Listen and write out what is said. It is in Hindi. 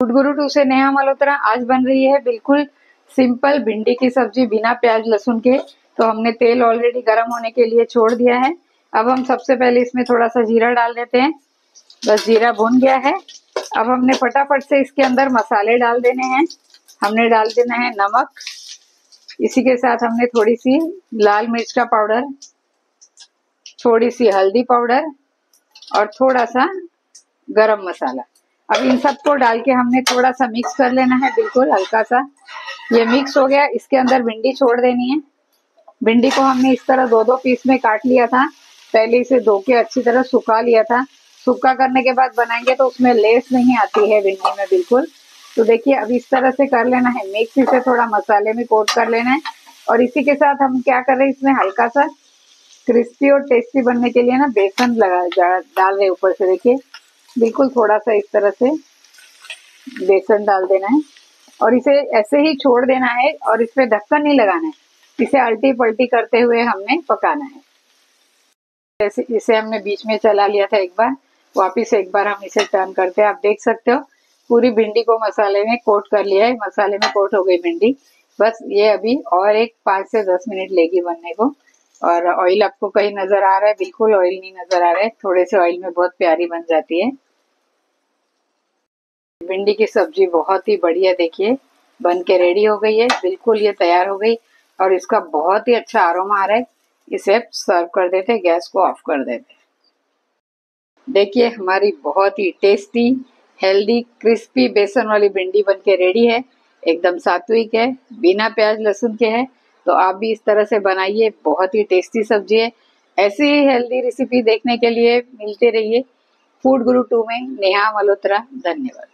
फ़ूड गुरु टू से नेहा मल्होत्रा आज बन रही है बिल्कुल सिंपल भिंडी की सब्ज़ी बिना प्याज लहसुन के। तो हमने तेल ऑलरेडी गर्म होने के लिए छोड़ दिया है। अब हम सबसे पहले इसमें थोड़ा सा जीरा डाल देते हैं। बस जीरा भुन गया है। अब हमने फटाफट से इसके अंदर मसाले डाल देने हैं। हमने डाल देना है नमक। इसी के साथ हमने थोड़ी सी लाल मिर्च का पाउडर थोड़ी सी हल्दी पाउडर और थोड़ा सा गरम मसाला। अब इन सबको डाल के हमने थोड़ा सा मिक्स कर लेना है, बिल्कुल हल्का सा ये मिक्स हो गया, इसके अंदर भिंडी छोड़ देनी है। भिंडी को हमने इस तरह दो दो पीस में काट लिया था। पहले इसे धो के अच्छी तरह सुखा लिया था। सूखा करने के बाद बनाएँगे तो उसमें लेस नहीं आती है भिंडी में, बिल्कुल। तो देखिए, अब इस तरह से कर लेना है। मिक्स इसे थोड़ा मसाले में कोट कर लेना है। और इसी के साथ हम क्या कर रहे हैं, इसमें हल्का सा क्रिस्पी और टेस्टी बनने के लिए ना बेसन लगा डाल रहे ऊपर से, देखिए। बिल्कुल थोड़ा सा इस तरह से बेसन डाल देना है। और इसे ऐसे ही छोड़ देना है और इस पर ढक्कन नहीं लगाना है। इसे अल्टी पल्टी करते हुए हमने पकाना है। जैसे इसे हमने बीच में चला लिया था एक बार, वापिस एक बार हम इसे टर्न करते हैं। आप देख सकते हो, पूरी भिंडी को मसाले में कोट कर लिया है। मसाले में कोट हो गई भिंडी। बस ये अभी और एक पाँच से दस मिनट लेगी बनने को। और ऑयल आपको कहीं नज़र आ रहा है, बिल्कुल ऑयल नहीं नज़र आ रहा है। थोड़े से ऑयल में बहुत प्यारी बन जाती है। भिंडी की सब्ज़ी बहुत ही बढ़िया देखिए बन के रेडी हो गई है, बिल्कुल ये तैयार हो गई और इसका बहुत ही अच्छा आरोमा आ रहा है। इसे सर्व कर देते गैस को ऑफ़ कर देते देखिए, हमारी बहुत ही टेस्टी हेल्दी क्रिस्पी बेसन वाली भिंडी बन के रेडी है। एकदम सात्विक है, बिना प्याज लहसुन के है। तो आप भी इस तरह से बनाइए, बहुत ही टेस्टी सब्ज़ी है। ऐसी ही हेल्दी रेसिपी देखने के लिए मिलते रहिए। फ़ूड गुरु टू में, नेहा मल्होत्रा, धन्यवाद।